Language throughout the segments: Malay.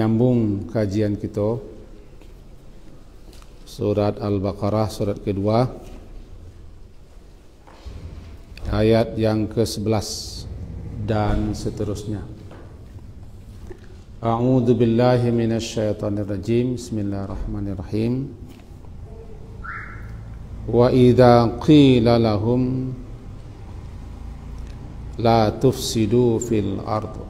menyambung kajian kita. Surat Al-Baqarah surat kedua. Ayat yang ke-11 dan seterusnya. A'udzu billahi minasyaitonir rajim. Bismillahirrahmanirrahim. Wa idza qila lahum la tufsidu fil ardh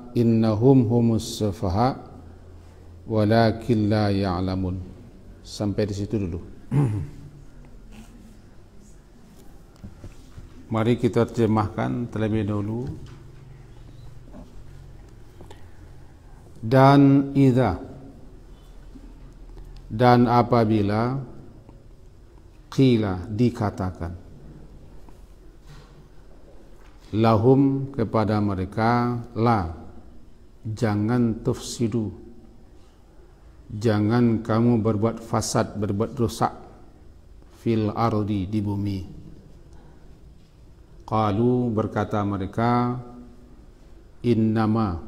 innahum humus sufaha walakin la ya'lamun. Sampai di situ dulu. Mari kita terjemahkan terlebih dahulu. Dan idza dan apabila qila dikatakan lahum kepada mereka la jangan tufsidu. Jangan kamu berbuat fasad berbuat rusak fil ardi di bumi. Qalu berkata mereka innama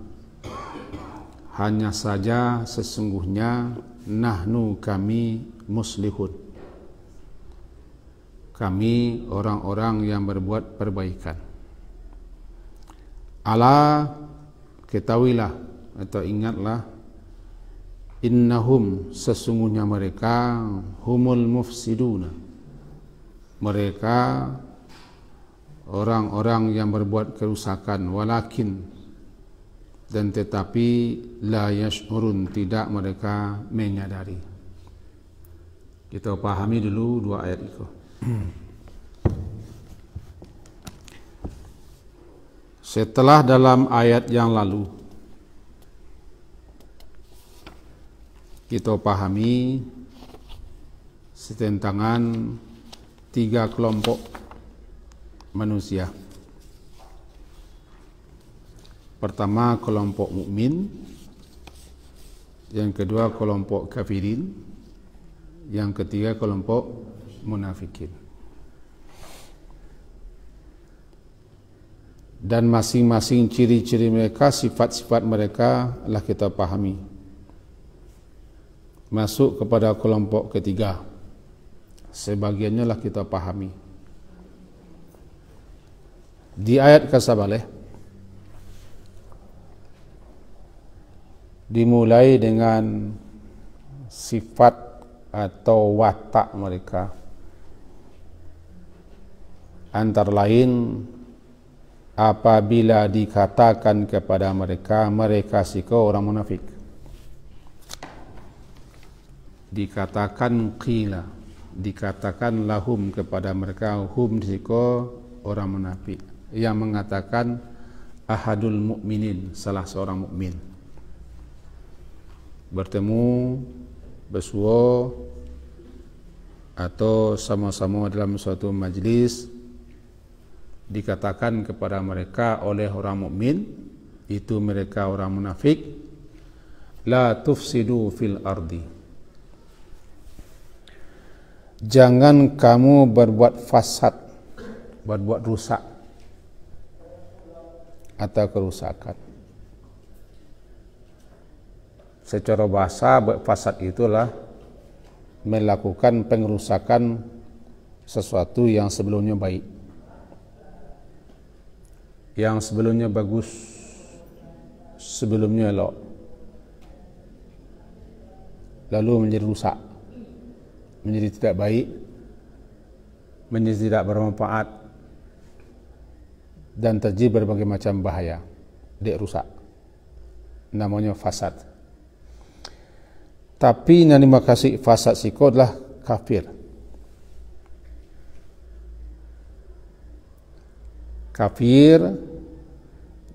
hanya saja sesungguhnya nahnu kami muslihun. Kami orang-orang yang berbuat perbaikan. Ala ketahuilah atau ingatlah innahum sesungguhnya mereka humul mufsiduna. Mereka orang-orang yang berbuat kerusakan walakin dan tetapi la yashurun tidak mereka menyadari. Kita pahami dulu dua ayat itu Setelah dalam ayat yang lalu kita pahami setentangan tiga kelompok manusia. Pertama kelompok mukmin, yang kedua kelompok kafirin, yang ketiga kelompok munafikin. Dan masing-masing ciri-ciri mereka, sifat-sifat mereka lah kita pahami. Masuk kepada kelompok ketiga. Sebagiannya lah kita pahami. Di ayat kasabaleh dimulai dengan sifat atau watak mereka antara lain apabila dikatakan kepada mereka mereka siko orang munafik. Dikatakan qila dikatakan lahum kepada mereka hum siko orang munafik. Yang mengatakan ahadul mukminin salah seorang mukmin. Bertemu bersuo atau sama-sama dalam suatu majlis dikatakan kepada mereka oleh orang mukmin itu mereka orang munafik la tufsidu fil ardi. Jangan kamu berbuat fasad berbuat rusak atau kerusakan. Secara bahasa fasad itulah melakukan pengerusakan sesuatu yang sebelumnya baik yang sebelumnya bagus sebelumnya elok. Lalu menjadi rusak menjadi tidak baik menjadi tidak bermanfaat dan terjadi berbagai macam bahaya. Dia rusak. Namanya fasad. Tapi yang dimakasih fasad siko adalah kafir kafir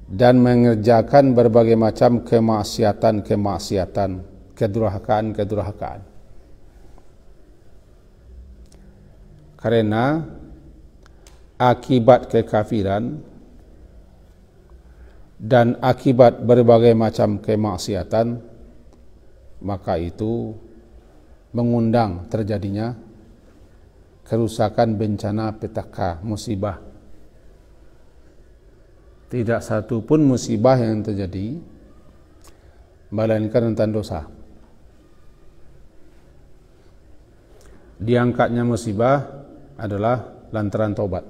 dan mengerjakan berbagai macam kemaksiatan-kemaksiatan, kedurhakaan-kedurhakaan. Karena akibat kekafiran dan akibat berbagai macam kemaksiatan maka itu mengundang terjadinya kerusakan bencana petaka musibah tidak satu pun musibah yang terjadi melainkan tentang dosa. Diangkatnya musibah adalah lantaran taubat.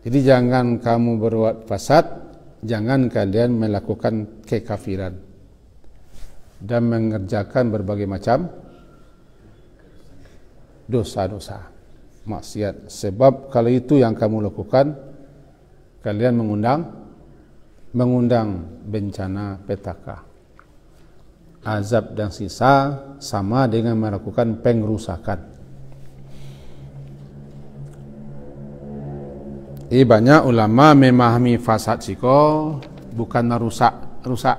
Jadi jangan kamu berbuat fasad, jangan kalian melakukan kekafiran dan mengerjakan berbagai macam dosa-dosa maksiat. Sebab kalau itu yang kamu lakukan, kalian mengundang mengundang bencana petaka. Azab dan sisa sama dengan melakukan pengrusakan. Ini banyak ulama memahami fasad siko bukan rusak rusak.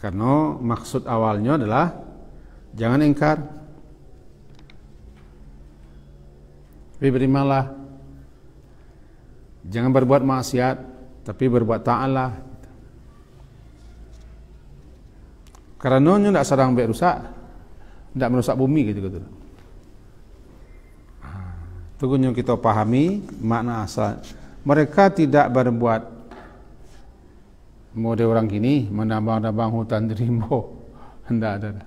Karena maksud awalnya adalah jangan ingkar Berimalah Jangan berbuat maksiat Tapi berbuat ta'ala Kerana ini tidak sedang baik rusak Tidak merusak bumi gitu gitu. Tunggu kita pahami makna asal. Mereka tidak berbuat model orang kini menambang-nambang hutan rimbo. Tidak ada.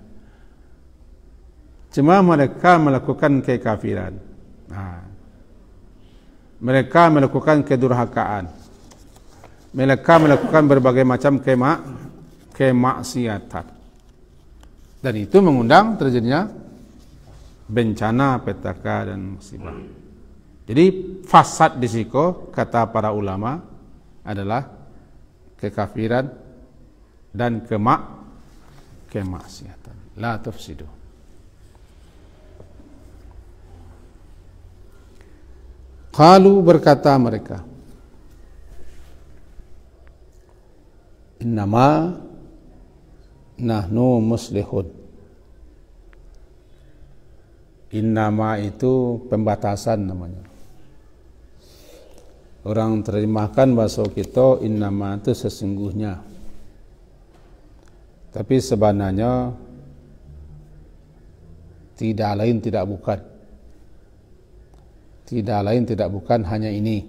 Cuma mereka melakukan kekafiran. Ha. Mereka melakukan kedurhakaan. Mereka melakukan berbagai macam kemak kemaksiatan. Dan itu mengundang terjadinya bencana, petaka dan musibah. Jadi fasad di siko kata para ulama adalah kekafiran dan kemak kemaksiatan. La tufsidu. Qalu berkata mereka Innama nahnu muslihun. Innama itu pembatasan namanya. Orang terjemahkan bahasa kita Innama itu sesungguhnya. Tapi sebenarnya Tidak lain tidak bukan tidak lain tidak bukan hanya ini.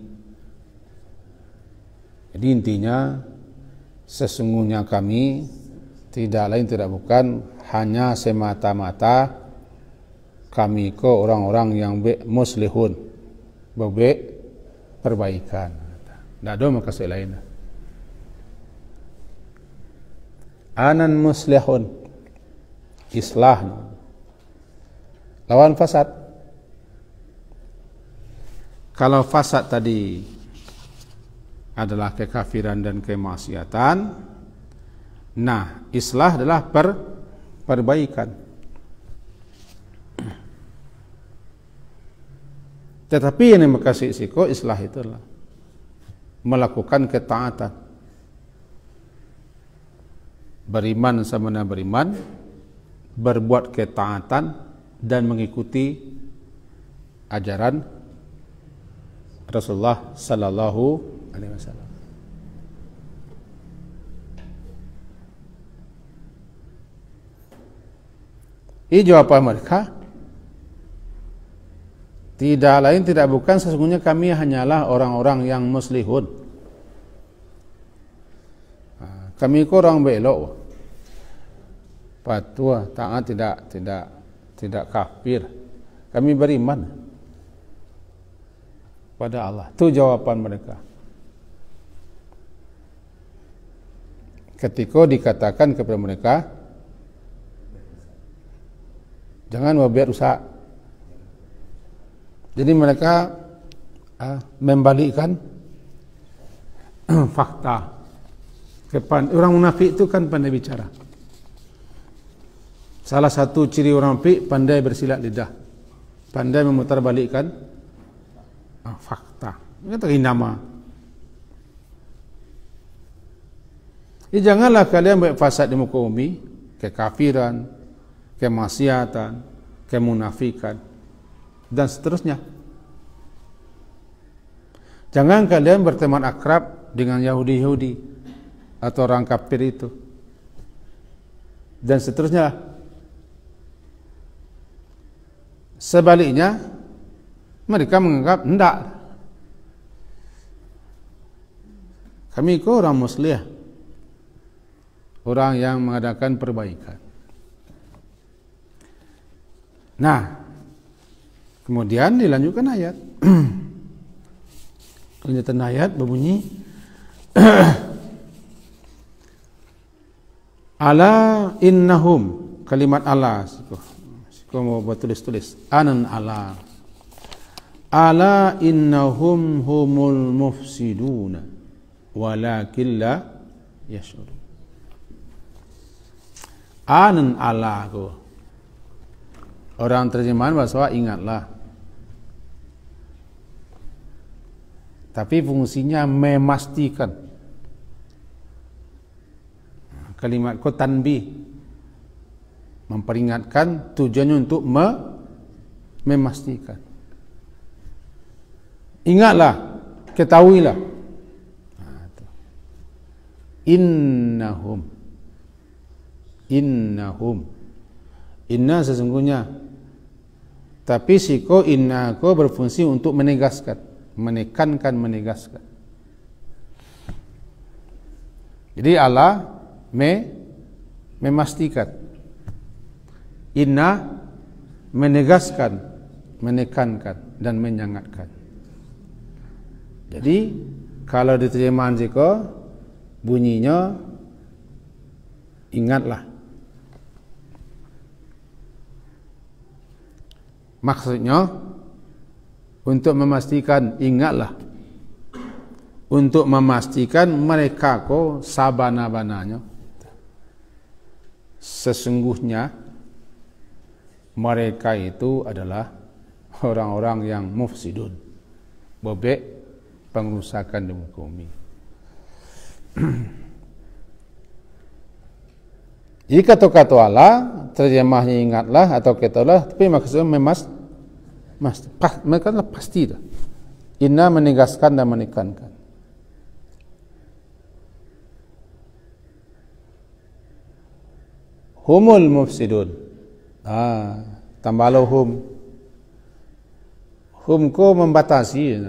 Jadi intinya sesungguhnya kami tidak lain tidak bukan hanya semata-mata kami ko orang-orang yang be muslihun bebe perbaikan. Tidak ada makasih lain. Anan muslihun islah lawan fasad kalau fasad tadi adalah kekafiran dan kemaksiatan nah islah adalah per perbaikan. Tetapi yang dikasih siko islah itu adalah melakukan ketaatan. Beriman sama beriman berbuat ketaatan dan mengikuti ajaran Rasulullah sallallahu alaihi wasallam. Ini jawapan mereka. Tidak lain tidak bukan sesungguhnya kami hanyalah orang-orang yang muslihun. Ha, kami itu orang belok. Patuh, taat tidak tidak tidak kafir. Kami beriman pada Allah. Itu jawapan mereka. Ketika dikatakan kepada mereka, jangan membuat rusak. Jadi mereka uh, membalikkan fakta. Kepan, orang munafik itu kan pandai bicara. Salah satu ciri orang munafik pandai bersilat lidah. Pandai memutar balikkan ah, fakta. Ini nama. Jadi janganlah kalian buat fasad di muka bumi, kekafiran, kemaksiatan, kemunafikan dan seterusnya. Jangan kalian berteman akrab dengan Yahudi-Yahudi atau orang kafir itu. Dan seterusnya. Sebaliknya, mereka menganggap tidak. Kami itu orang muslim. Orang yang mengadakan perbaikan. Nah, kemudian dilanjutkan ayat. Kelanjutan ayat berbunyi Ala innahum kalimat ala Kau mau buat tulis-tulis Anan ala Ala innahum humul mufsiduna Walakin la yashur Anan ala ko. Orang terjemahan bahasa ingatlah. Tapi fungsinya memastikan. Kalimat ko tanbi. Memperingatkan tujuannya untuk me memastikan ingatlah ketahuilah. Innahum. Innahum. Inna sesungguhnya. Tapi siko inna ko berfungsi untuk menegaskan. Menekankan menegaskan. Jadi Allah me memastikan. Inna menegaskan menekankan dan menyangatkan jadi kalau diterjemahan jika bunyinya ingatlah. Maksudnya untuk memastikan ingatlah. Untuk memastikan mereka ko sabana-bananya. Sesungguhnya mereka itu adalah orang-orang yang mufsidun. Bobek pengurusakan di muka bumi jika kata-kata Allah terjemahnya ingatlah atau katalah tapi maksudnya memas Mas, pas, mereka pasti dah. Inna menegaskan dan menekankan. Humul mufsidun. Ah, tambahlah hum. Hum ko membatasi.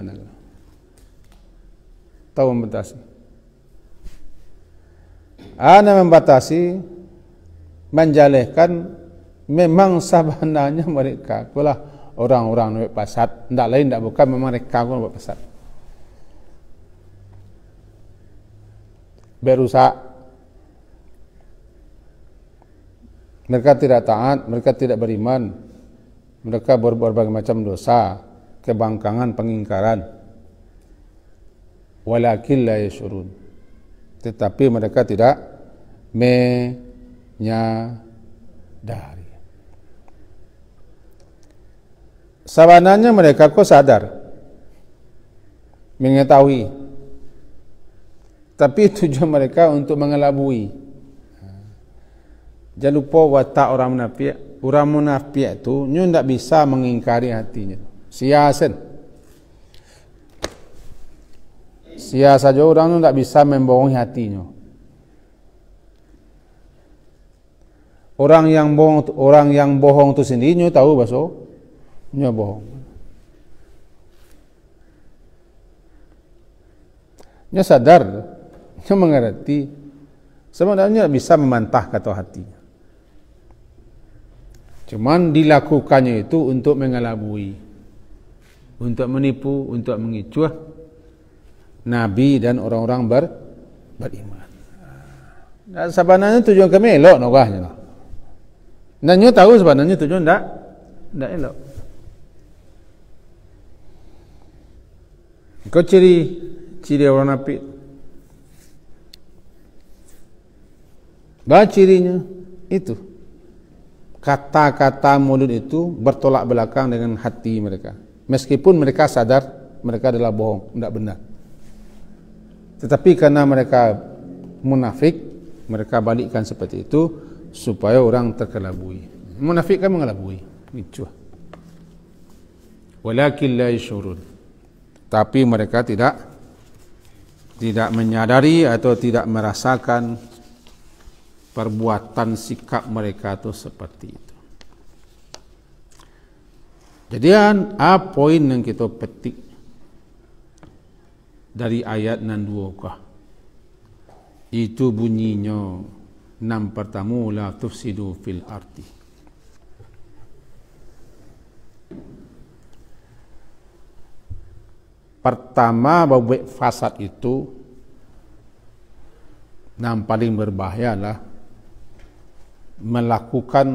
Tahu membatasi. Ana membatasi menjalihkan memang sebenarnya mereka kulah orang-orang buat pasat. Tidak lain tidak bukan memang mereka pun buat pasat. Berusak. Mereka tidak taat mereka tidak beriman. Mereka berbuat berbagai macam dosa kebangkangan pengingkaran walakin la yashurun. Tetapi mereka tidak menyadari. Sebenarnya mereka kok sadar. Mengetahui. Tapi tujuan mereka untuk mengelabui. Jangan lupa watak orang munafik orang munafik itu nyu tidak bisa mengingkari hatinya siasen sia saja orang itu tidak bisa membohongi hatinya orang yang bohong orang yang bohong itu sendiri tahu bahasa Nya bohong. Nya sadar, nya mengerti. Sebenarnya bisa memantah kata hatinya. Cuman dilakukannya itu untuk mengelabui. Untuk menipu, untuk mengicuah Nabi dan orang-orang ber, beriman. Dan sebenarnya tujuan kami elok nogahnya. Dan nyo tahu sebenarnya tujuan tak, tak elok. Kau ciri ciri orang nabi. Baca cirinya itu. Kata-kata mulut itu bertolak belakang dengan hati mereka. Meskipun mereka sadar mereka adalah bohong, tidak benar. Tetapi karena mereka munafik, mereka balikkan seperti itu supaya orang terkelabui. Munafik kan mengelabui. Itu. Walakin la yashurun. Tapi mereka tidak tidak menyadari atau tidak merasakan perbuatan sikap mereka itu seperti itu. Jadi apa poin yang kita petik dari ayat nan dua kah? Itu bunyinya enam pertama la tufsidu fil arti. Pertama bahawa fasad itu yang paling berbahaya adalah melakukan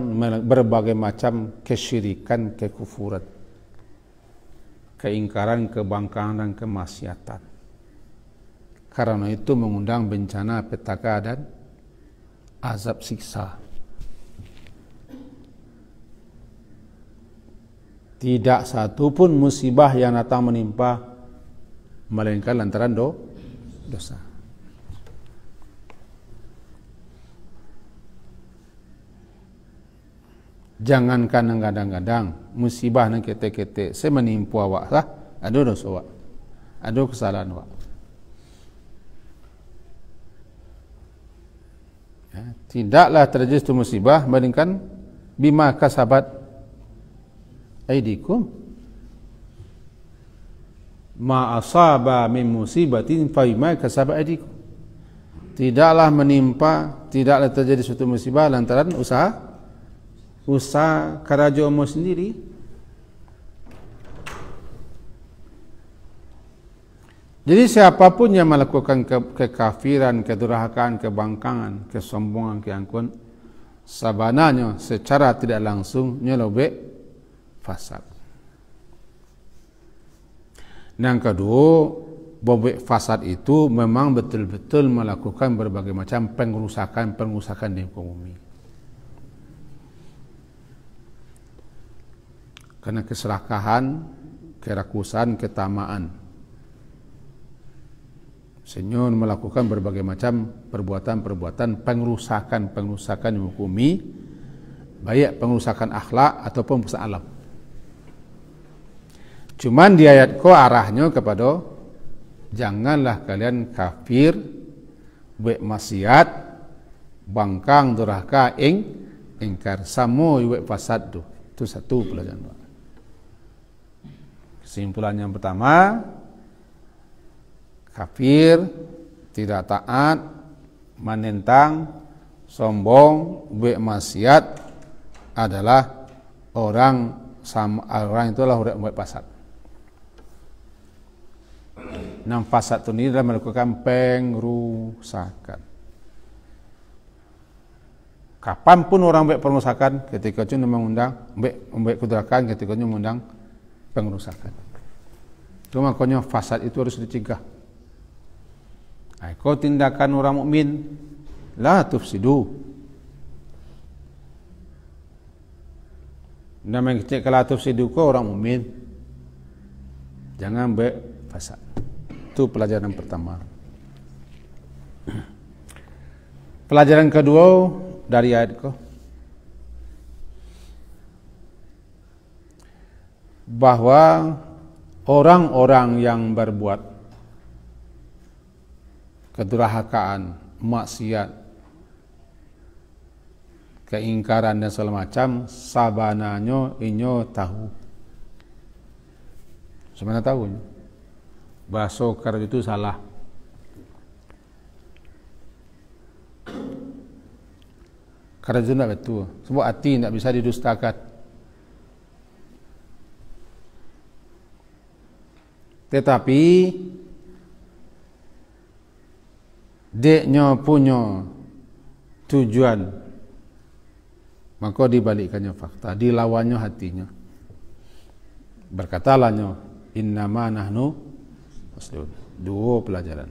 berbagai macam kesyirikan, kekufuran, keingkaran, kebangkangan dan kemaksiatan. Karena itu mengundang bencana petaka dan azab siksa. Tidak satu pun musibah yang datang menimpa melainkan lantaran do, dosa. Jangankan kadang-kadang musibah nang kete-kete saya menimpa awak sah ada dosa awak ada kesalahan awak tidaklah terjadi satu musibah melainkan bima kasabat aidikum ma asaba min musibatin fa bima kasabat aidikum tidaklah menimpa tidaklah terjadi suatu musibah lantaran usaha usaha kerajaanmu sendiri jadi siapapun yang melakukan ke kekafiran, kedurhakaan, kebangkangan, kesombongan, keangkuhan sabananya secara tidak langsung nyelobek fasad yang kedua bobek fasad itu memang betul-betul melakukan berbagai macam pengurusakan-pengurusakan di bumi karena keserakahan, kerakusan, ketamaan. Senyum melakukan berbagai macam perbuatan-perbuatan pengerusakan-pengerusakan yang hukumi, baik pengerusakan akhlak ataupun perusahaan alam. Cuman di ayat ko arahnya kepada janganlah kalian kafir, buat maksiat, bangkang durhaka ing ingkar samo iwek fasad tu. Itu satu pelajaran. Kesimpulan yang pertama, kafir, tidak taat, menentang, sombong, buat maksiat adalah orang sama orang itulah orang buat pasat. Nam fasad itu ini adalah melakukan pengrusakan. Kapan pun orang buat pengusakan, ketika itu mengundang, buat kudrakan, ketika itu mengundang pengerusakan. Cuma makanya fasad itu harus dicegah. Kau tindakan orang mukmin la tufsidu. Nama kecil kalau tufsidu kau orang mukmin. Jangan be fasad. Itu pelajaran pertama. Pelajaran kedua dari ayat kau. bahwa orang-orang yang berbuat kedurhakaan, maksiat, keingkaran dan segala macam, sabananya inyo tahu. Sebenarnya tahu. Bahasa kerja itu salah. Kerja itu tidak betul. Sebab hati tidak bisa didustakan. Tetapi deknya punya tujuan. Maka dibalikkannya fakta dilawannya hatinya. Berkatalahnya innama nahnu muslimun dua pelajaran.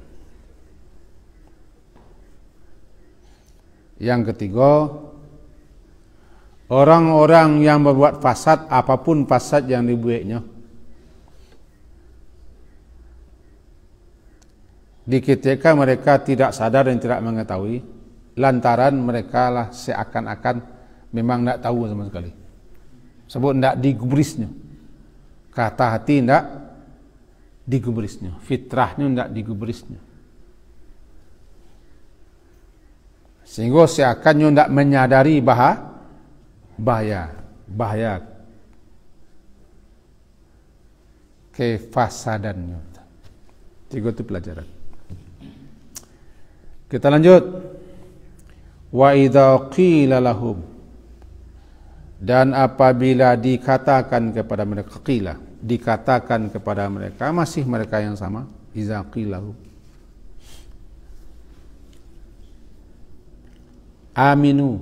Yang ketiga orang-orang yang berbuat fasad apapun fasad yang dibuatnya di ketika mereka tidak sadar dan tidak mengetahui lantaran mereka lah seakan-akan memang tidak tahu sama sekali. Sebut tidak digubrisnya. Kata hati tidak digubrisnya. Fitrahnya tidak digubrisnya. Sehingga seakan tidak menyadari bahaya bahaya bahaya. Kefasadannya. Tiga itu pelajaran kita lanjut. Wa idza qila lahum. Dan apabila dikatakan kepada mereka qila dikatakan kepada mereka masih mereka yang sama? Idza qila aminu.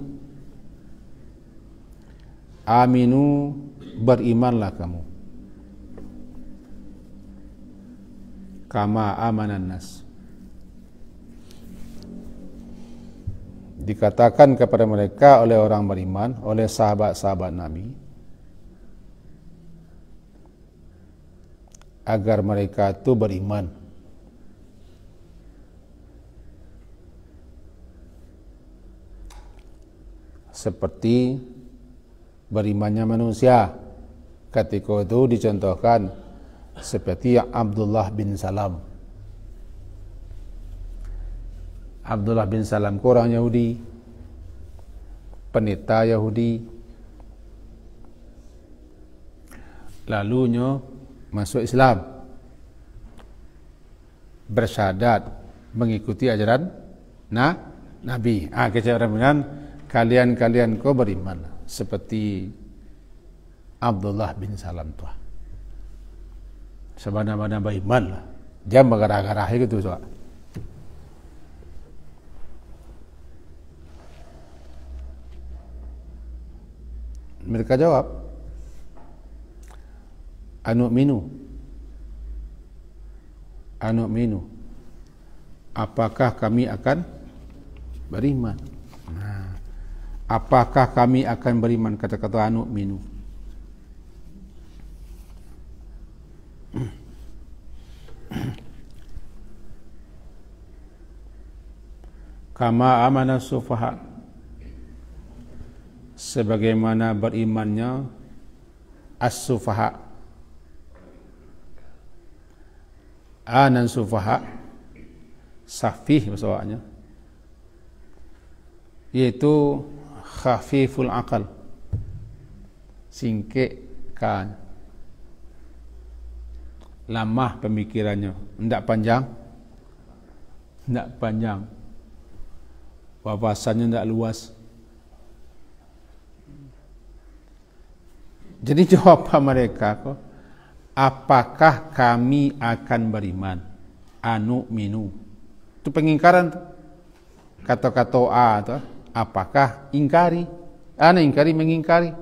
Aminu berimanlah kamu. Kama amanan nas dikatakan kepada mereka oleh orang beriman, oleh sahabat-sahabat Nabi, agar mereka itu beriman. Seperti berimannya manusia. Ketika itu dicontohkan seperti Abdullah bin Salam. Abdullah bin Salam ke orang Yahudi. Penita Yahudi. Lalunya masuk Islam. Bersyadat mengikuti ajaran nah Nabi. Ah kecuali kalian-kalian kau beriman. Seperti Abdullah bin Salam tu. Sebenarnya beriman lah. Dia mengarah-arah itu soal Mereka jawab Anu minu. Anu minu. Apakah kami akan beriman? Apakah kami akan beriman? Kata-kata anu minu. Kama amanah sufahat sebagaimana berimannya as-sufaha anan sufaha safih maksudnya yaitu khafiful akal singkek kan lamah pemikirannya. Tidak panjang. Tidak panjang. Wawasannya tidak luas Jadi jawapan mereka ko, apakah kami akan beriman? Anu minu. Itu pengingkaran tu. Kata-kata A tu, apakah ingkari? Ana ingkari mengingkari.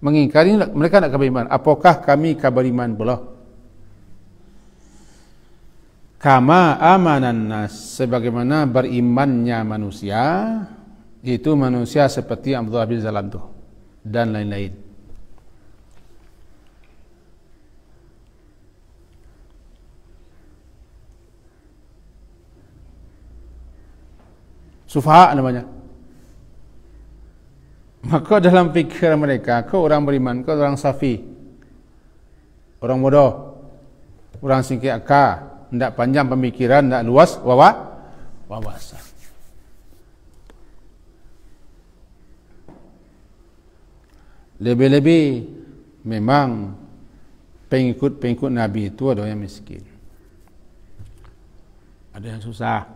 Mengingkari mereka nak beriman. Apakah kami akan beriman pula? Kama amanan nas sebagaimana berimannya manusia itu manusia seperti Abdullah bin Zalam tu dan lain-lain. Sufaha namanya. Maka dalam fikiran mereka, kau orang beriman, kau orang safi. Orang bodoh. Orang singkir akar. Tidak panjang pemikiran, tidak luas, wawa, wawasan. Lebih-lebih memang pengikut-pengikut Nabi itu ada yang miskin. Ada yang susah.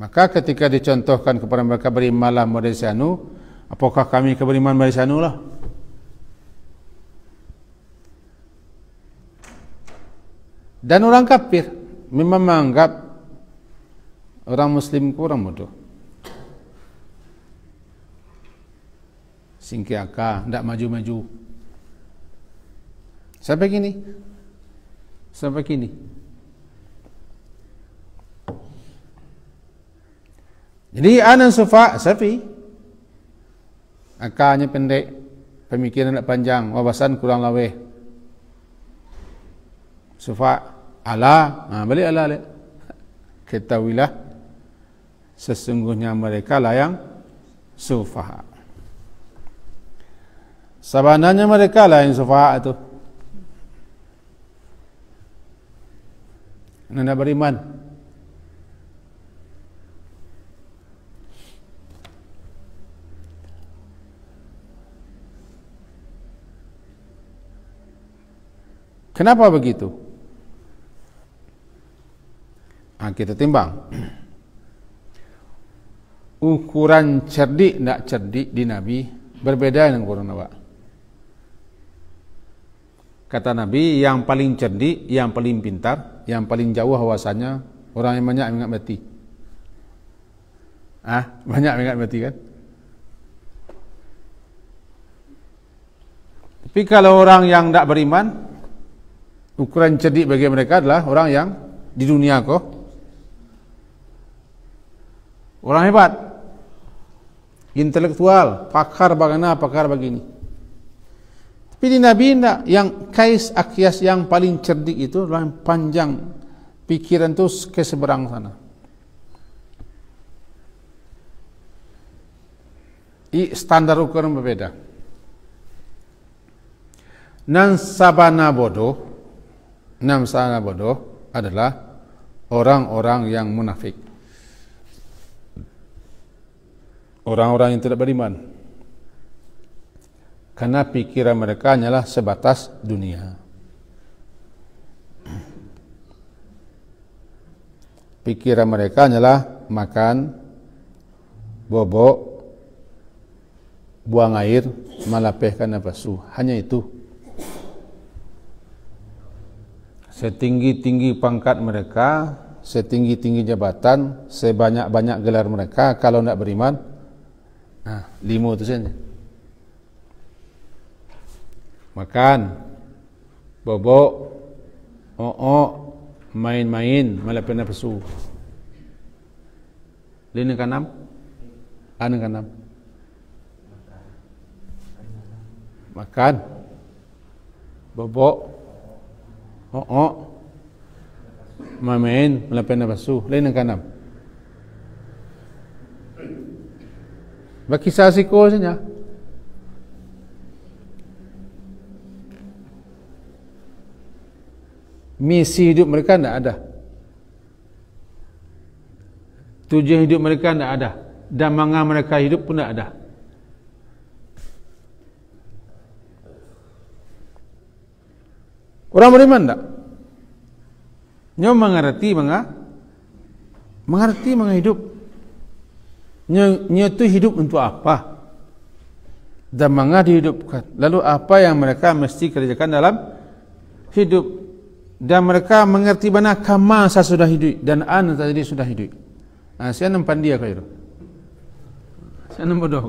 Maka ketika dicontohkan kepada mereka berimanlah Malaysia nu, apakah kami keberiman Malaysia nu lah? Dan orang kafir memang menganggap orang Muslim kurang bodoh. Singki akak, tidak maju-maju. Sampai kini. Sampai kini. Jadi anak sufa safi. Akarnya pendek, pemikiran tak panjang, wawasan kurang laweh. sufa ala. Ha, balik ala le ketahuilah sesungguhnya mereka lah yang sufaha sebenarnya mereka lah yang sufaha itu Anda beriman Kenapa begitu? Ha, kita timbang. Ukuran cerdik nak cerdik di Nabi berbeda dengan ukuran awak. Kata Nabi, yang paling cerdik, yang paling pintar, yang paling jauh awasannya, orang yang banyak ingat mati. Ah, banyak ingat mati kan? Tapi kalau orang yang tidak beriman, ukuran cerdik bagi mereka adalah orang yang di dunia kok orang hebat. Intelektual pakar bagaimana pakar begini tapi di Nabi tidak yang kais akias yang paling cerdik itu adalah yang panjang pikiran itu ke seberang sana. I standar ukuran berbeda. Nan sabana bodoh enam sana bodoh adalah orang-orang yang munafik. Orang-orang yang tidak beriman. Karena pikiran mereka hanyalah sebatas dunia. Pikiran mereka hanyalah makan, bobok, buang air, malapehkan nafsu. Hanya itu. Setinggi-tinggi pangkat mereka, setinggi-tinggi jabatan, sebanyak-banyak gelar mereka, kalau tidak beriman, nah, lima itu saja. Makan, bobok, oo, main-main, malah pernah pesu. Lini ke enam? Anu ke enam? Makan, bobok, Oh, oh. Mamain melapan basuh. Lain yang kanam. Bagi sasiko saja. Misi hidup mereka tidak ada. Tujuan hidup mereka tidak ada. Dan manga mereka hidup pun tidak ada. Orang beriman tak? Nyo mengerti menga mengerti menga hidup. Nyo, nyo tu hidup untuk apa? Dan menga dihidupkan. Lalu apa yang mereka mesti kerjakan dalam hidup? Dan mereka mengerti mana kama saya sudah hidup dan an tadi sudah hidup. Nah, saya nampak dia kaya itu. Saya nampak doh.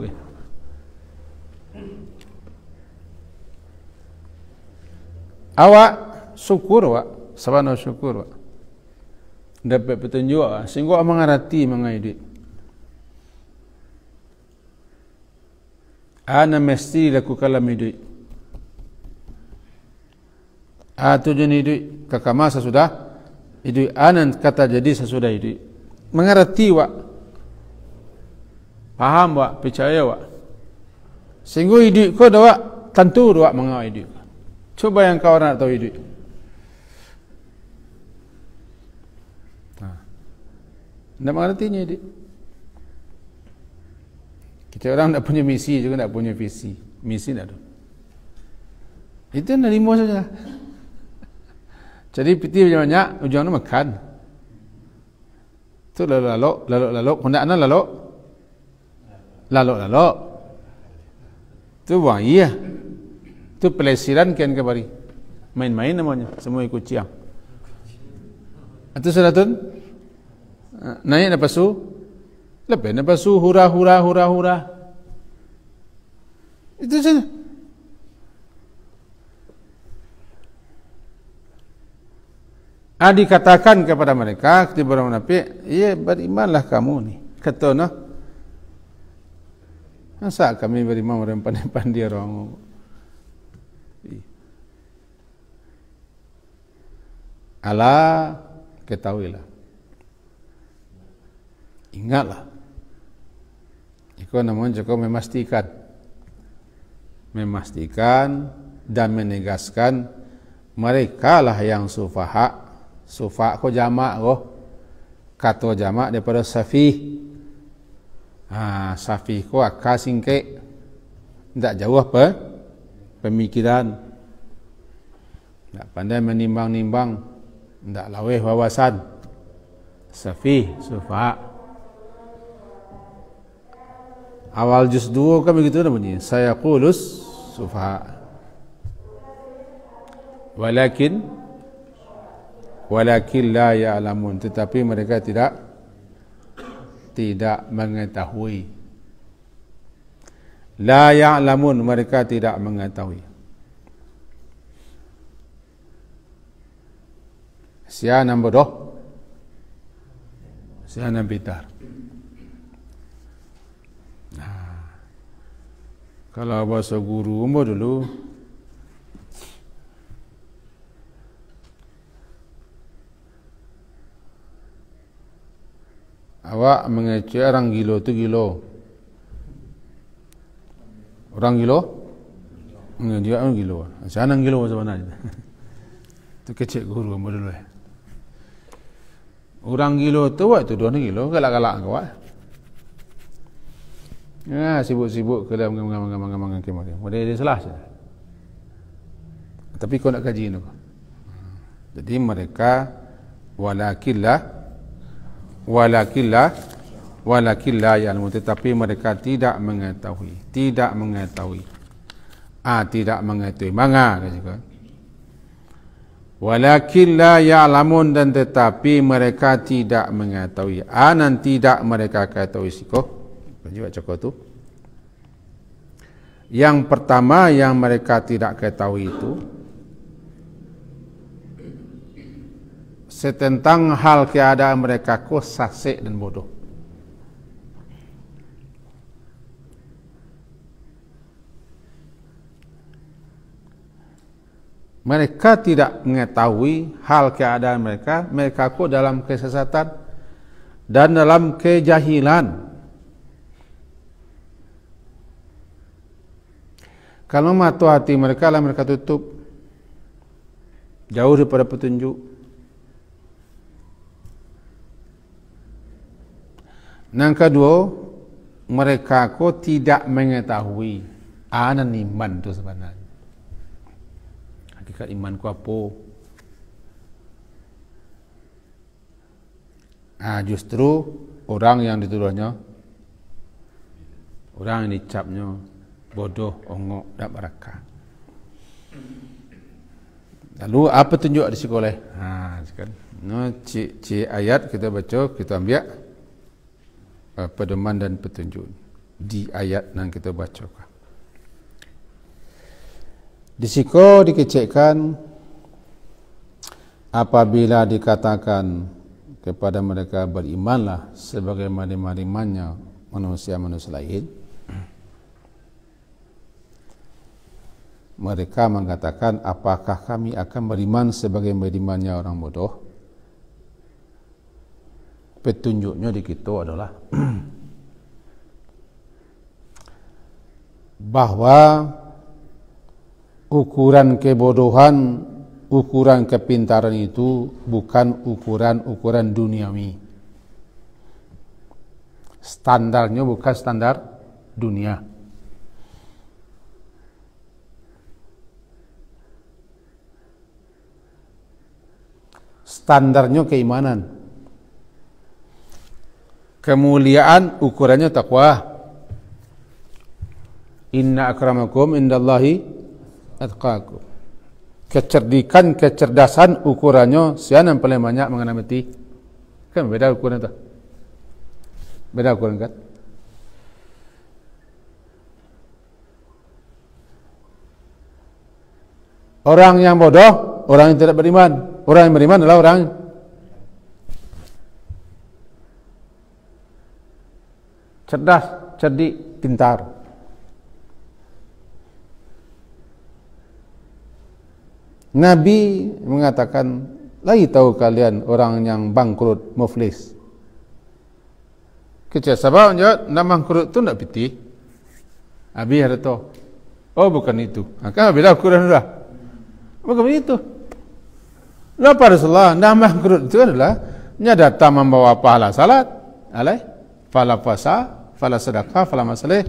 Awak syukur awak. Sabana syukur awak. Dapat petunjuk awak. Sehingga awak mengerti mengenai duit. Ana mesti lakukan dalam hidup Ah tujuan hidup kakak masa sudah hidup anan kata jadi sesudah hidup mengerti wak paham wak percaya wak sehingga hidup kau dah tentu wak mengawal hidup Coba yang kau nak tahu hidup. Tidak ha. mengerti ni. Kita orang tak punya misi juga tak punya visi. Misi tak ada. Itu nak lima saja. Jadi piti banyak banyak, ujung nak makan. Tu lalu lalu, lalu lalu, nak lalu, lalu lalu. Tu buang iya. Itu pelesiran kian kebari. Main-main namanya. Semua ikut ciang. Itu sudah tu. Naik apa su? Lebih apa su? Hura, hura, hura, hura. Itu saja. Adi katakan kepada mereka, ketika orang munafik, ya berimanlah kamu ni. Kata no. Masa kami beriman orang pandai-pandai orang ala ketahuilah. Ingatlah. Itu namun cukup memastikan. Memastikan dan menegaskan mereka lah yang sufaha. Sufa ko jamak ko. Kato jamak daripada safi. Ha safi ko akasingke tidak jauh apa. Pemikiran. Tidak pandai menimbang-nimbang tidak laweh wawasan. Safi sufa awal juz 2 kan begitu namanya saya qulus sufa walakin walakin la ya'lamun. Tetapi mereka tidak tidak mengetahui. La ya'lamun mereka tidak mengetahui Nombor dua. Sia nombor bitar. Nah. Kalau bahasa guru umur dulu Awak mengecek orang gilo tu gilo. Orang gilo? Dia orang gilo. Saya nang gilo sebenarnya. Tu kecek guru umur dulu. Eh. Orang gilo tu buat tu dua gilo galak-galak kau ah. Ya sibuk-sibuk ke dalam kemari. Boleh dia salah saja. Tapi kau nak kaji ni. Jadi mereka walakillah walakillah walakillah yang tetapi mereka tidak mengetahui tidak mengetahui ah tidak mengetahui manga kan Walakin la ya'lamun dan tetapi mereka tidak mengetahui. Anan tidak mereka ketahui siko. Juga cakap tu. Yang pertama yang mereka tidak ketahui itu setentang hal keadaan mereka ko sasik dan bodoh. Mereka tidak mengetahui hal keadaan mereka. Mereka kok dalam kesesatan dan dalam kejahilan. Kalau mata hati mereka lah mereka tutup. Jauh daripada petunjuk. Yang kedua mereka kok tidak mengetahui. Anan iman itu sebenarnya hakikat iman ku apa ha, justru orang yang dituduhnya orang yang dicapnya bodoh, ongok dan barakah lalu apa tunjuk di sekolah ha, no, cik, cik ayat kita baca kita ambil uh, pedoman dan petunjuk di ayat yang kita baca Disiko dikecekkan apabila dikatakan kepada mereka berimanlah sebagai imannya manusia-manusia lain. Mereka mengatakan apakah kami akan beriman sebagai berimannya orang bodoh? Petunjuknya di kita adalah bahawa ukuran kebodohan, ukuran kepintaran itu bukan ukuran-ukuran duniawi. Standarnya bukan standar dunia. Standarnya keimanan. Kemuliaan ukurannya takwa. Inna akramakum indallahi atqaku. Kecerdikan, kecerdasan ukurannya siapa yang paling banyak mengenai mati? Kan beda ukuran itu. Beda ukuran kan? Orang yang bodoh, orang yang tidak beriman. Orang yang beriman adalah orang cerdas, cerdik, pintar. Nabi mengatakan Lagi tahu kalian orang yang bangkrut muflis. Kecil sebab jawab, nak bangkrut tu nak piti. Abi ada tu. Oh bukan itu. Ha, kan beda ukuran dah. Bukan begitu. Lepas Rasulullah, nak bangkrut itu adalah nya datang membawa pahala salat, alai, pahala puasa, pahala sedekah, pahala masalah.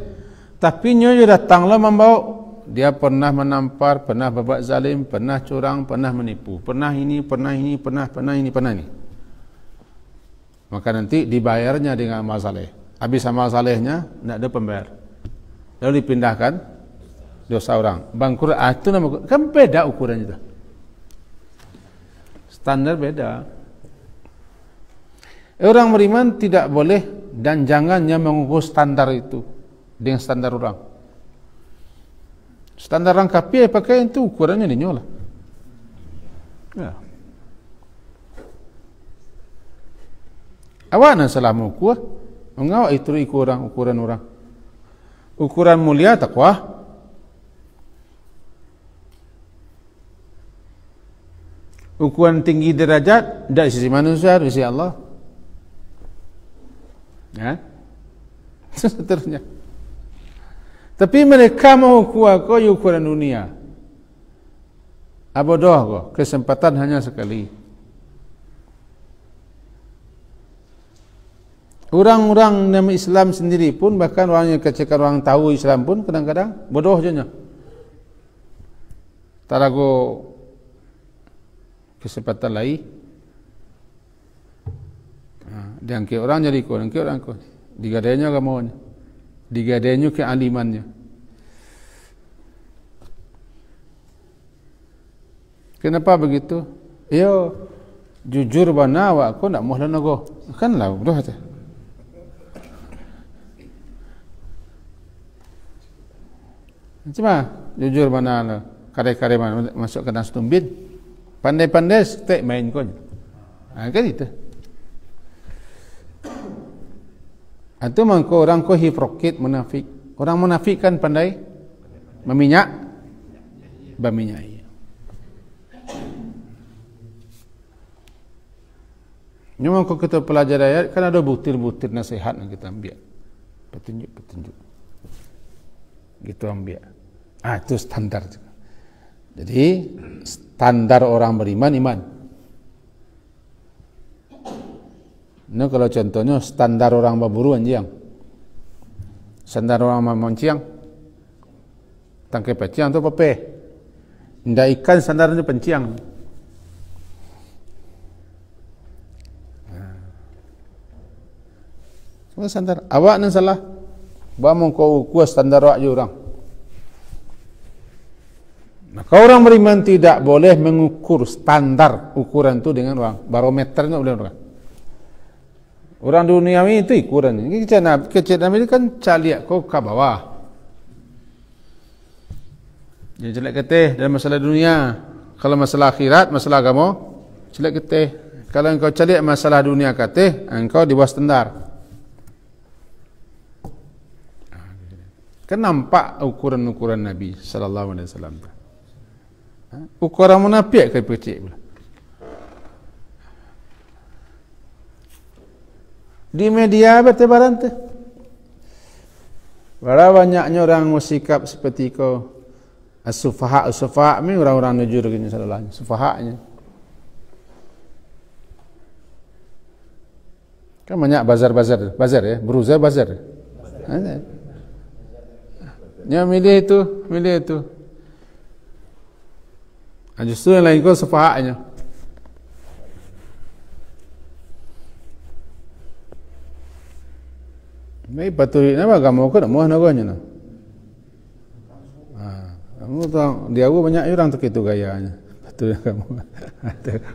Tapi nya datanglah membawa dia pernah menampar, pernah berbuat zalim, pernah curang, pernah menipu, pernah ini, pernah ini, pernah pernah ini, pernah ini. Maka nanti dibayarnya dengan amal saleh. Habis amal salehnya, tidak ada pembayar. Lalu dipindahkan dosa orang. Bangkrut, ah, itu nama kan beda ukurannya itu. Standar beda. Orang beriman tidak boleh dan jangannya mengukur standar itu dengan standar orang. Standar orang kafir pakai itu ukurannya ni nyolah. Ya. Awak nak salah mengukur, mengawak itu ukuran ukuran orang. Ukuran mulia takwa. Ukuran tinggi derajat dari sisi manusia dari sisi Allah. Ya. Seterusnya. Tapi mereka mau kuat kau ukuran dunia. Abodoh kau, kesempatan hanya sekali. Orang-orang nama Islam sendiri pun bahkan orang yang kecilkan orang tahu Islam pun kadang-kadang bodoh je nya. Tak ragu kesempatan lain. Ha, dia orang jadi kau, angkat orang kau. Digadainya kamu digadainya kealimannya. Kenapa begitu? Ya, jujur bana awak aku nak mohon nago. Kan lah, udah aja. Cuma jujur bana lah. Kare-kare mana masuk ke dalam tumbin. Pandai-pandai stek main kau. Ha, kan itu. Itu mengko orang ko hiprokit munafik. Orang munafik kan pandai meminyak berminyak. Memang kalau kita pelajari ayat kan ada butir-butir nasihat yang kita ambil. Petunjuk-petunjuk. Gitu ambil. Ah itu standar. Jadi standar orang beriman iman. Ini kalau contohnya standar orang berburu anjing. Standar orang memancing. Tangkai peciang tu apa? Tidak ikan standarnya penciang. Semua standar. Awak ni salah. Bawa kau kuas standar awak orang. Maka orang beriman tidak boleh mengukur standar ukuran tu dengan orang. Barometernya boleh orang. Orang dunia ini itu ukuran ini. Kita nak kecil Nabi ini kan caliak kau ke bawah. Jadi celak ketih dalam masalah dunia. Kalau masalah akhirat, masalah agama, celak ketih. Kalau engkau caliak masalah dunia ketih, engkau di bawah standar. Kan nampak ukuran-ukuran Nabi sallallahu alaihi wasallam. Ha? Ukuran munafik ke pecik pula. Di media bertebaran tu. Berapa banyaknya orang bersikap seperti kau As-sufaha, as-sufaha ni orang-orang nujur gini salahnya. Sufahanya. Kan banyak bazar-bazar, bazar ya, berusaha bazar. Ada. Ya milih itu, milih itu. Justru yang lain kau sufahanya. Mai paturi na ba kamu ko mo na ganyan na. Kamu tahu dia gua banyak orang tu gitu gayanya. Paturi kamu.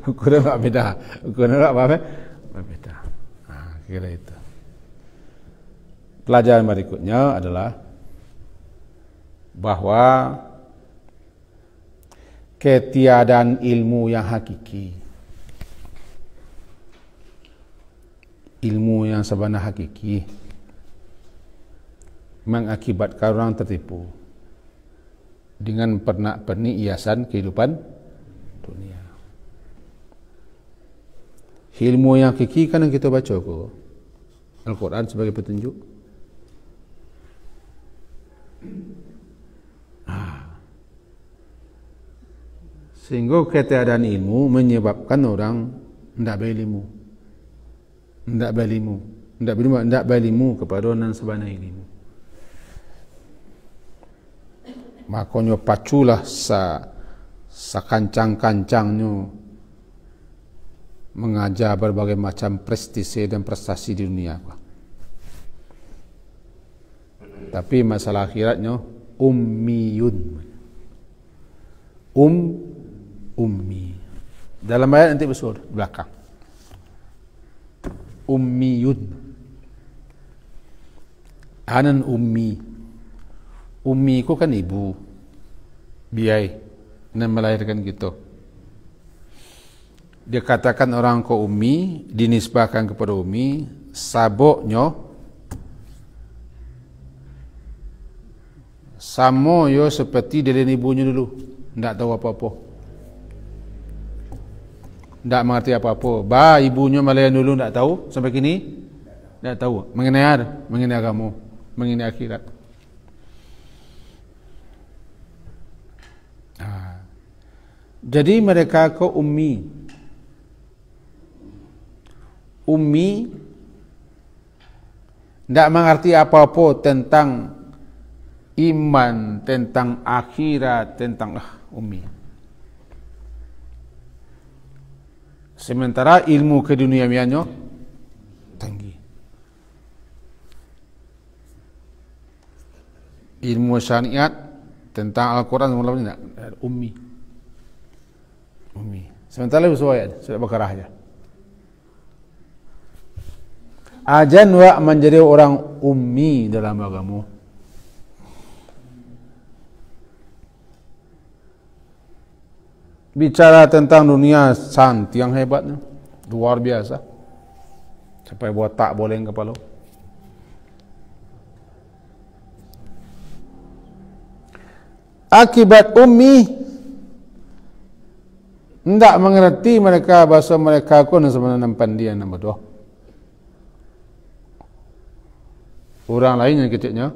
Ukuran apa beda? Ukuran apa apa? Beda. Ah, kira itu. Pelajaran berikutnya adalah bahawa ketiadaan ilmu yang hakiki ilmu yang sebenar hakiki mengakibatkan orang tertipu dengan pernak pernik hiasan kehidupan dunia. ilmu yang hakiki kan yang kita baca ko Al-Quran sebagai petunjuk. Ha. sehingga ketiadaan ilmu menyebabkan orang tidak berilmu tidak berilmu tidak berilmu tidak berilmu kepada orang sebanyak ilmu makanya paculah sa sakancang-kancangnya mengajar berbagai macam prestisi dan prestasi di dunia. Tapi masalah akhiratnya ummiyun. Um ummi. Dalam ayat nanti besar belakang. Ummiyun. Anan ummi. Ummi ku kan ibu. Biai. Dan melahirkan kita. Dia katakan orang ko umi dinisbahkan kepada umi saboknya sama yo seperti dari ibunya dulu. Tidak tahu apa-apa. Tidak mengerti apa-apa. Ba ibunya Malayan dulu tidak tahu. Sampai kini tidak tahu. Mengenai mengenai agama mengenai akhirat jadi mereka ko umi ummi tidak mengerti apa-apa tentang iman, tentang akhirat, tentang ah, ummi. Sementara ilmu keduniawiannya tinggi. Ilmu syariat tentang Al-Quran semula ini ummi. Ummi. Sementara itu suara sudah berkerah saja. ajan wa menjadi orang ummi dalam agama bicara tentang dunia sant yang hebatnya luar biasa sampai buat tak boleh kepala akibat ummi tidak mengerti mereka bahasa mereka pun sebenarnya nampan dia nama doa orang lain yang kecilnya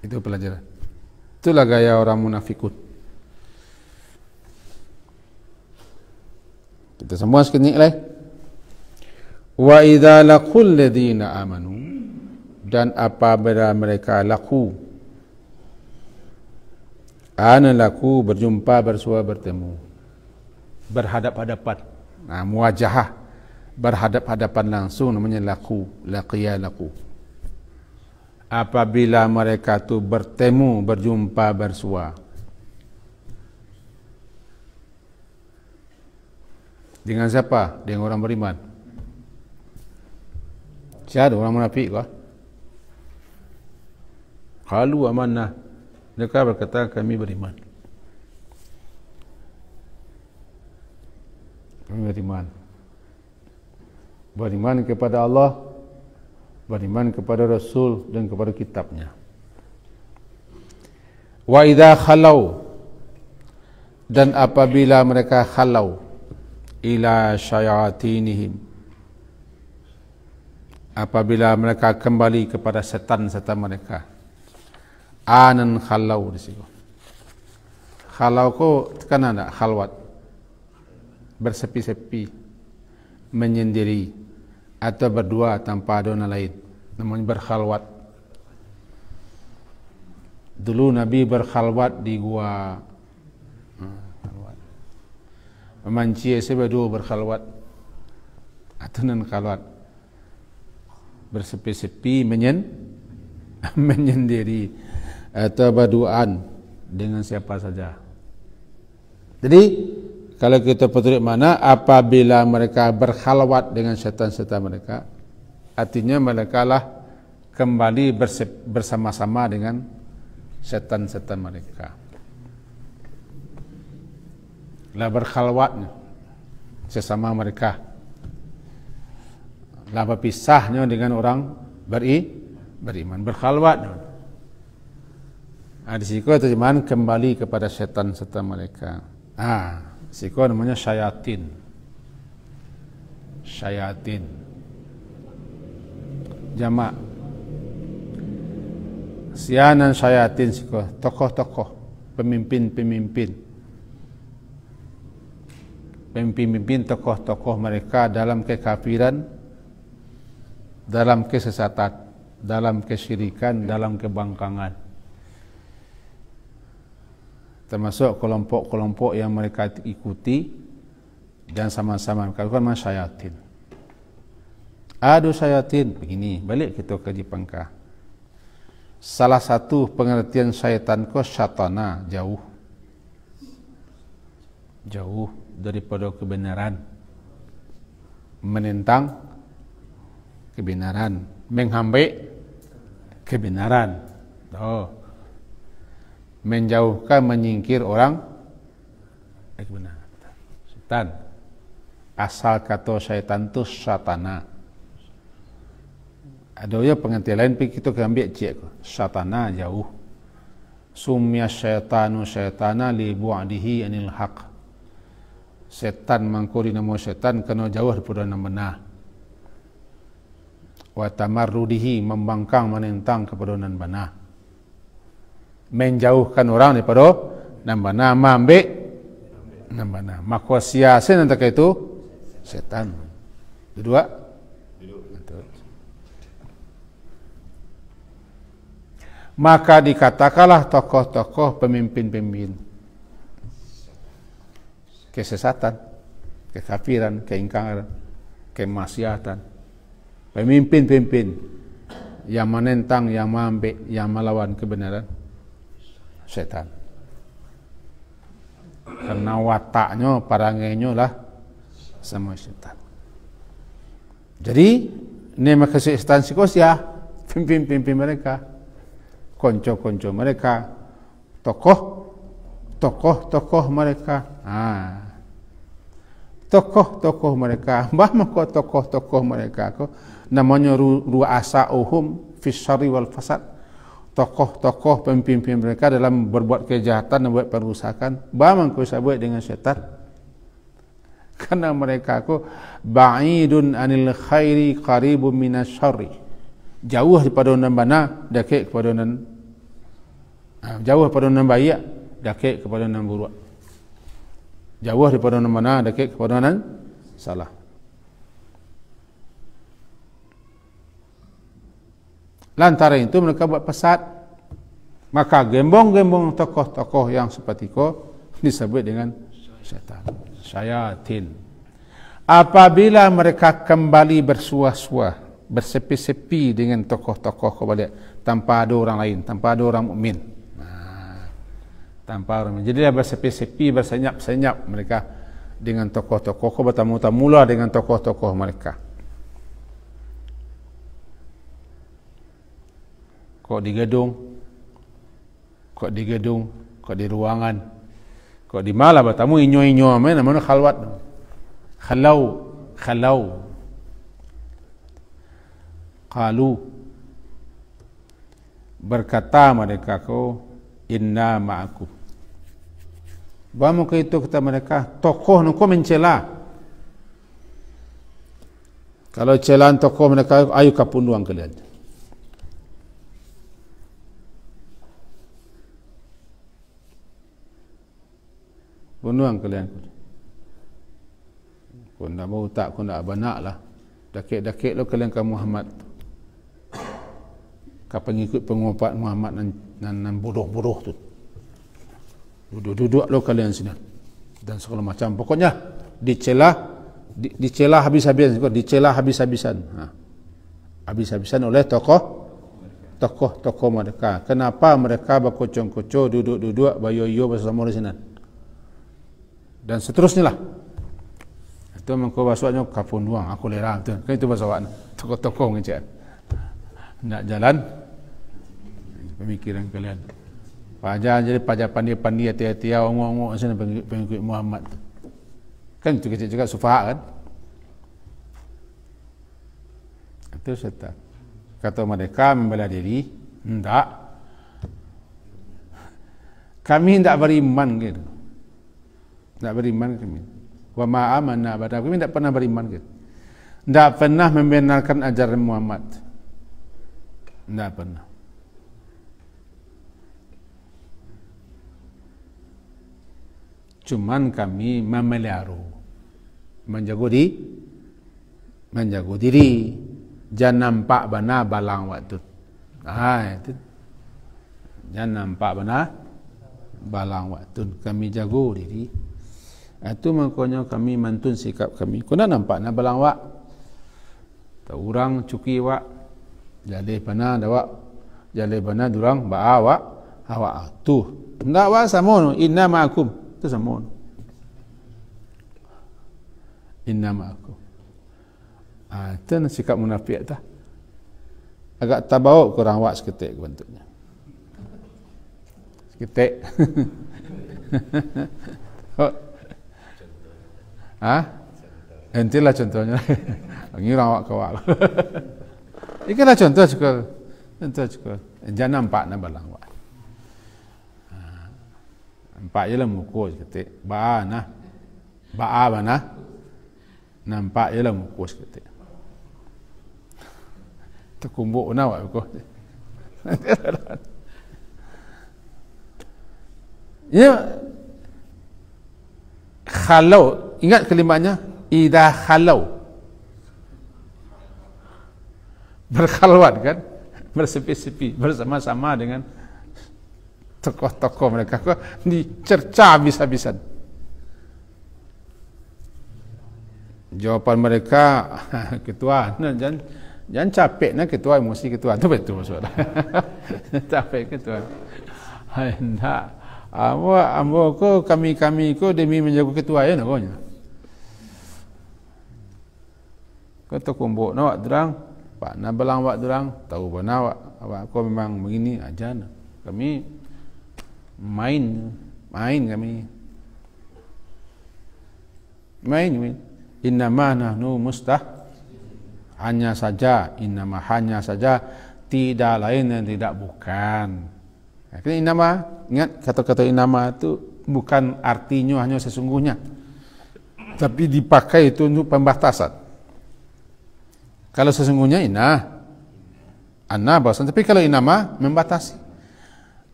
itu. Pelajaran. Itulah gaya orang munafikun. Kita semua sekenik lah wa idha laqul ladhina amanu dan apabila mereka laku ana laku berjumpa bersua bertemu. Berhadap-hadapan nah, muajahah berhadap-hadapan langsung namanya laku laqiya laku. Apabila mereka tu bertemu berjumpa bersua. Dengan siapa? Dengan orang beriman. Siapa orang munafik kah? Kalau amanah mereka berkata kami beriman. Kami beriman. Beriman kepada Allah beriman kepada Rasul dan kepada kitabnya. Wa idha khalau dan apabila mereka khalau ila syayatinihim apabila mereka kembali kepada setan-setan mereka anan khalau di situ. Khalau ko kan ada khalwat. Bersepi-sepi menyendiri atau berdua tanpa ada lain. Namanya berkhalwat. Dulu Nabi berkhalwat di gua. Memanci saya berdua berkhalwat. Atau non khalwat. Bersepi-sepi menyen menyendiri atau berduaan dengan siapa saja. Jadi kalau kita petunjuk mana apabila mereka berkhalwat dengan syaitan-syaitan mereka artinya mereka lah kembali bersama-sama dengan syaitan-syaitan mereka. Lah berkhalwatnya sesama mereka. Lah berpisahnya dengan orang beri beriman. Berkhalwat nah, di situ terjemahan kembali kepada syaitan-syaitan mereka ah Siko namanya syayatin. Syayatin. Jamak. Sianan syayatin siko. Tokoh-tokoh. Pemimpin-pemimpin. Pemimpin-pemimpin tokoh-tokoh mereka dalam kekafiran. Dalam kesesatan. Dalam kesyirikan. Dalam kebangkangan termasuk kelompok-kelompok yang mereka ikuti dan sama-sama mereka lakukan syayatin. Adu syayatin begini, balik kita ke Jepangka. Salah satu pengertian syaitan ko syatana jauh. Jauh daripada kebenaran. Menentang kebenaran, menghambai kebenaran. Oh menjauhkan menyingkir orang eh, setan asal kata syaitan tu satana ada ya pengertian lain pergi kita ambil cik satana jauh. Sumya syaitanu syaitana li bu'adihi anil haq. Setan mangkuri nama setan kena jauh daripada nama benar. Wa tamarrudihi membangkang menentang kepada nan benar menjauhkan orang daripada nama nama ambil nama. Nama maka siasa nanti itu setan. Kedua maka dikatakanlah tokoh-tokoh pemimpin-pemimpin. Kesesatan kekafiran keingkaran kemaksiatan. Pemimpin-pemimpin yang menentang yang mengambil yang melawan kebenaran setan. Karena wataknya, parangainya lah sama setan. Jadi, ini maka setan sikosia, pimpin-pimpin mereka, konco-konco mereka, tokoh, tokoh-tokoh mereka. Ah. Tokoh-tokoh mereka, bah maka tokoh-tokoh mereka namanya ruasa uhum fi wal fasad tokoh-tokoh pemimpin mereka dalam berbuat kejahatan dan buat perusakan bagaimana kau buat dengan syaitan? Karena mereka aku ba'idun anil khairi qaribun minas syarri. Jauh daripada nan bana dekat kepada nan ah, jauh daripada nan baik dekat kepada nan buruk. Jauh daripada nan bana dekat kepada nan salah Lantaran itu mereka buat pesat. Maka gembong-gembong tokoh-tokoh yang seperti itu disebut dengan syaitan. Syayatin. Apabila mereka kembali bersuah-suah, bersepi-sepi dengan tokoh-tokoh kembali tanpa ada orang lain, tanpa ada orang mukmin. tanpa orang Jadi dia bersepi-sepi, bersenyap-senyap mereka dengan tokoh-tokoh, bertamu-tamu lah dengan tokoh-tokoh mereka. Kok di gedung kok di gedung kok di ruangan kok di malam bertamu inyo-inyo mana mana khalwat. Khalau khalau. Qalu. Berkata mereka ko inna ma'aku Bamu ke itu kata mereka tokoh nuko mencela. Kalau celaan tokoh mereka ayo kapunduang kalian Bunuang kalian. Kau nak mau tak, kau nak abanak lah. Dakik-dakik lo kalian ke Muhammad. Kau pengikut pengumpat Muhammad dan, dan, dan bodoh-bodoh tu. Duduk-duduk lo kalian sini. Dan segala macam. Pokoknya, dicelah, di, dicelah habis-habisan. Dicelah habis-habisan. Ha. Habis-habisan oleh tokoh tokoh-tokoh mereka. Kenapa mereka berkocong-kocong, duduk-duduk, bayo-yo bersama di sini dan seterusnya lah. Itu mengkau basuhnya kapun duang aku lerah tu kan itu bahasa awak tokoh-tokoh ngecek nak jalan pemikiran kalian. Pajak jadi pajak pandi-pandi hati-hati ongok-ongok sana pengikut Muhammad. Kan itu kecil juga sufaha kan? Itu setan kata mereka membela diri. Tidak kami tidak beriman gitu Tak beriman kami. Wa ma amanna pada kami tak pernah beriman ke. Tak pernah membenarkan ajaran Muhammad. Tak pernah. Cuman kami memelihara menjaga di menjaga diri jangan nampak benar balang waktu. Ah itu jangan nampak benar balang waktu kami jaga diri. Itu makanya kami mantun sikap kami. Kau nak nampak nak balang wak? Tak orang cuki wak. Jadi mana ada wak? Jadi mana durang ba awak? Awak tu. Ndak wak sama no. Inna ma'akum. Tu sama no. Inna ma'akum. Ah, itu sikap munafik dah. Agak tabau kurang wak seketik bentuknya. Seketik. Ha? Entilah contohnya. Ini rawak kawak. Ikalah contoh juga. Contoh juga. Jangan nampak nak balang wak. Ha. Nampak je lah muka seketik. Ba'a nah. Ba'a mana? Nampak je lah muka seketik. Terkumbuk pun awak muka. Ya, kalau ingat kalimatnya? Idza khalau. Berkhalwat kan? Bersepi-sepi bersama-sama dengan tokoh-tokoh mereka. Dicerca habis-habisan. Jawapan mereka ketua jangan jangan capek nah ketua emosi ketua. Tu betul maksud capek ketua. Hendak ambo ambo ko kami kami ko demi menjaga ketua ya nak kata kumbuk nak derang pak nak belang wak derang tahu benar wak awak aku memang begini aja kami main main kami. Main main inna ma nahnu mustah hanya saja inna ma hanya saja tidak lain dan tidak bukan. Kini inama ingat kata-kata inama itu bukan artinya hanya sesungguhnya tapi dipakai itu untuk pembatasan kalau sesungguhnya ina anna bahasa tapi kalau inama membatasi.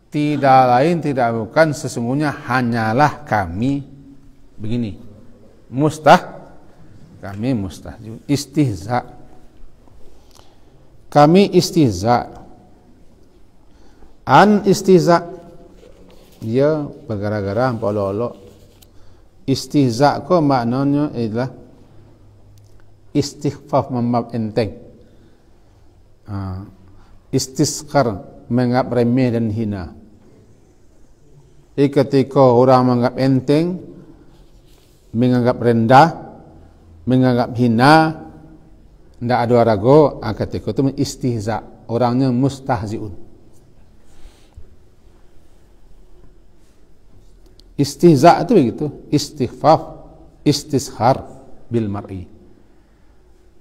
Tidak lain tidak bukan sesungguhnya hanyalah kami. Begini. Mustah. Kami mustah istihza. Kami istihza. An istihza. Dia bergara-gara hampa olok istihza ko maknanya adalah istighfaf memab enteng. Uh, istisqar menganggap remeh dan hina. Jadi ketika orang menganggap enteng menganggap rendah menganggap hina tidak ada ragu ah, ketika itu istihza orangnya mustahziun. Istihza itu begitu. Istighfaf istishar bil mar'i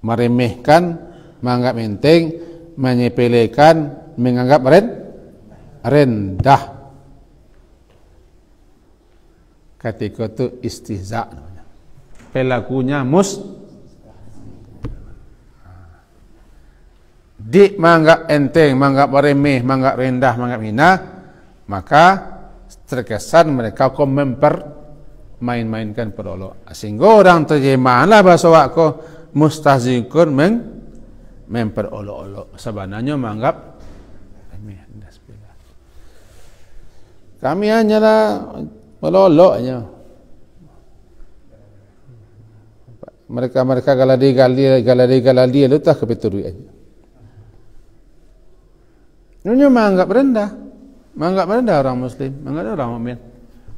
meremehkan, menganggap enteng, menyepelekan, menganggap ren, rendah. Ketika itu istihza. Pelakunya mus. Di menganggap enteng, menganggap remeh, menganggap rendah, menganggap hina, maka terkesan mereka kau memper main-mainkan perolok. Sehingga orang terjemahlah bahasa waktu mustahzikun meng memperolok-olok. Sebenarnya menganggap kami hanyalah meloloknya. Mereka-mereka galadi galadi galadi galadi itu tak kepeturi aja. Nunya menganggap rendah. Menganggap rendah orang muslim. Menganggap orang mukmin.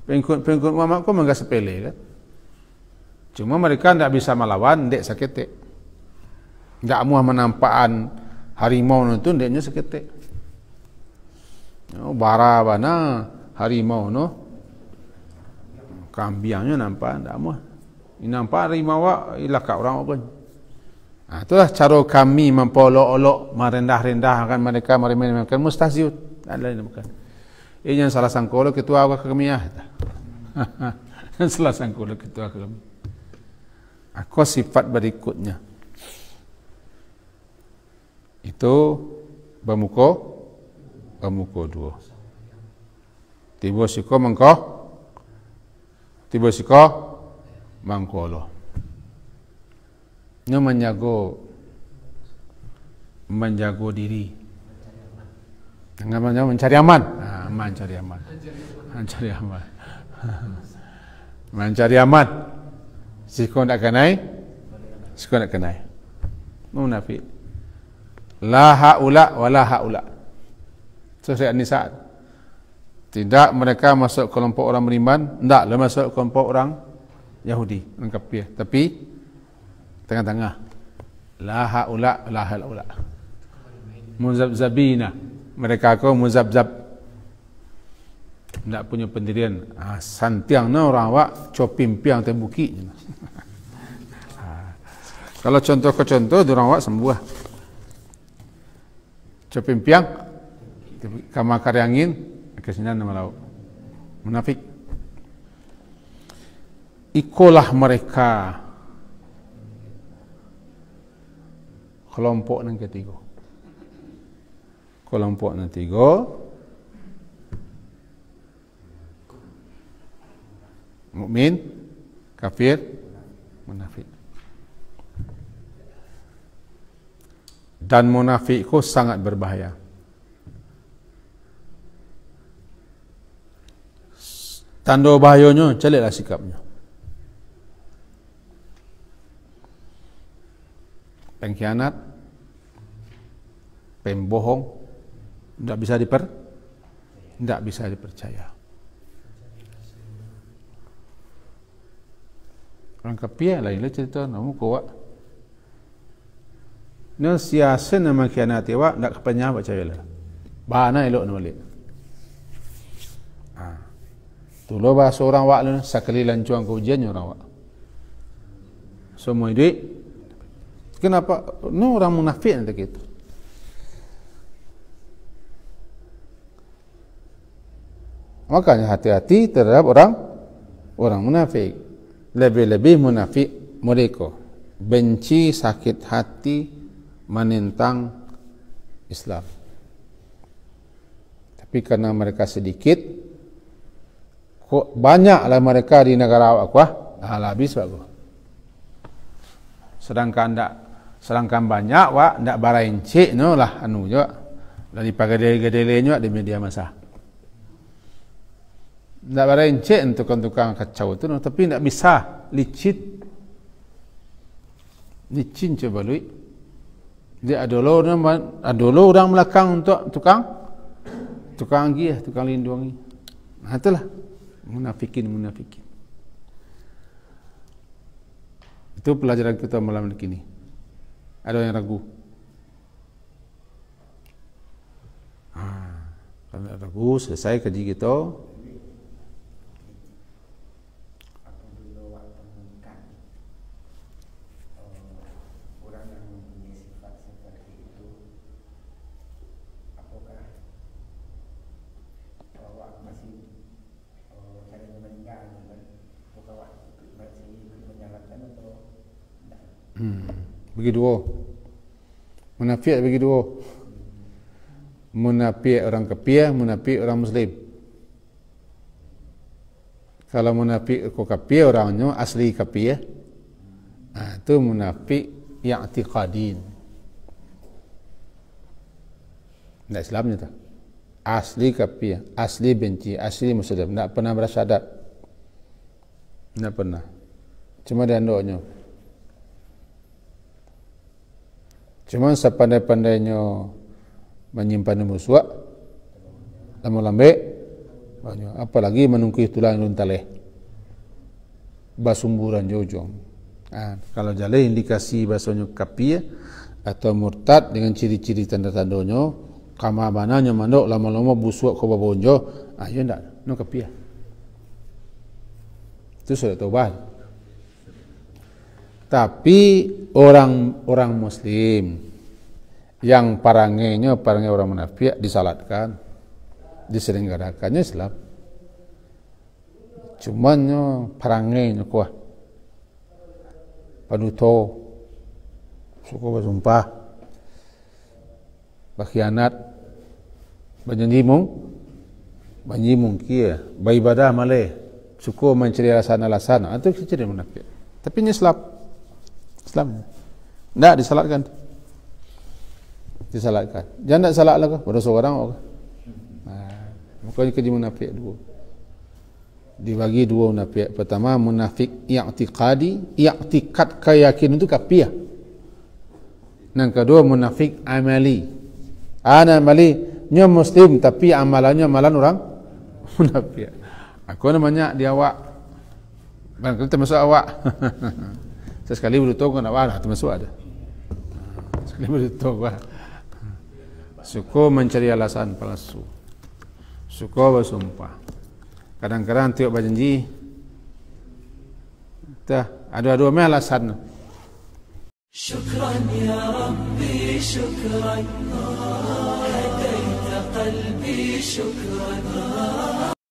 Pengikut pengikut Muhammad kau menganggap sepele kan Cuma mereka tidak bisa melawan dek seketik. Tidak muah menampakan harimau itu deknya seketik. Oh, bara mana harimau no kambiangnya nampak tidak muah. Ini nampak harimau ilah kat orang pun. Nah, itulah cara kami mempolok-olok merendah-rendahkan mereka meremehkan mustahziut. Tak lain bukan. Ini yang salah sangkolo ketua awak kami ya. Salah sangka lah kita akan. Aku sifat berikutnya. Itu bermuka bermuka dua. Tiba siko mengko tiba siko mangko Allah. Nya menjago menjago diri. Jangan mencari aman. Ha, mencari aman. Mencari aman. Mencari aman. Siko nak kenai. Siko nak kenai. Munafik. La haula wa la haula. Sesuai An-Nisa. Tidak mereka masuk kelompok orang beriman, tidaklah masuk kelompok orang Yahudi, orang kafir. Tapi tengah-tengah. La haula la haula. Muzabzabina. Mereka kau muzabzab. Tidak punya pendirian. Ah, santiang na orang awak copim piang tembuki. Kalau contoh ke contoh, orang awak sembuh. Copim piang, kama kari angin, kesinian nama lauk. Munafik. Ikulah mereka kelompok yang ketiga. Kelompok yang ketiga mukmin, kafir, munafik. Dan munafik itu sangat berbahaya. Tanda bahayanya, celiklah sikapnya. Pengkhianat, pembohong, tidak bisa diper, tidak bisa dipercaya. Orang lain lah cerita, namun kuat. Ni siasa nama khianat awak nak kepenyah percaya lah. Bana elok nama lek. Ha. Tulu bahasa orang wak lu sakali lancuang ke ujian orang wak. Semua duit. Kenapa? No orang munafik nanti gitu. Makanya hati-hati terhadap orang orang munafik. Lebih-lebih munafik mereka benci sakit hati menentang Islam. Tapi karena mereka sedikit, kok banyaklah mereka di negara awak kuah, dah habis bagus. Sedangkan tak, sedangkan banyak wak ndak barain cik no lah anu juga dari pagadele-gadele di media masa. Ndak barain cik untuk tukang-tukang kacau tu no, tapi ndak bisa licit licin coba lui dia ada ada orang belakang untuk tukang tukang gi tukang lindungi nah itulah munafikin munafikin. Itu pelajaran kita malam ini. Ada yang ragu? Ha, kalau ragu selesai kaji kita Hmm. Bagi dua. Munafik bagi dua. Munafik orang kafir, munafik orang muslim. Kalau munafik ko kafir orangnya asli kafir. Ha, itu munafik yang i'tiqadin. Tak Islamnya tu. Asli kafir, asli benci, asli muslim. Tak pernah bersyadat. Tak pernah. Cuma dia andoknya. Cuma sepandai-pandainya menyimpan musuh lama lambe banyak. Apalagi menungki tulang dan taleh basumburan jojong ha, kalau jalan indikasi bahasanya kapia atau murtad dengan ciri-ciri tanda-tandanya kama bananya mandok lama-lama busuk ke babonjo ah ya ndak no kapia itu sudah taubat tapi orang orang muslim yang parangenya parangnya orang munafik disalatkan diselenggarakannya Islam Cumanya perangainya kuah. Paduto. Suku bersumpah. Berkhianat. Berjanji mung. Berjanji mung kia. Beribadah malai. Suku mencari alasan-alasan. Itu ciri munafik. Tapi ini Islam. Islam. Tidak disalatkan. Disalatkan. Jangan tak salat lah ke? Pada seorang orang. Ha. Makanya kerja munafik dua dibagi dua munafik. Pertama munafik i'tiqadi, i'tiqad keyakinan itu kapiah. Yang kedua munafik amali. Ana amali nya muslim tapi amalannya amalan orang munafik. Aku namanya dia awak. Barangkali termasuk awak. Sesekali beritahu kan awak termasuk ada. Sekali beritahu awak. Suku mencari alasan palsu. Suku bersumpah kadang-kadang tiap berjanji dah ada-ada mai alasan Syukran ya Rabbi syukran Hadaita qalbi syukran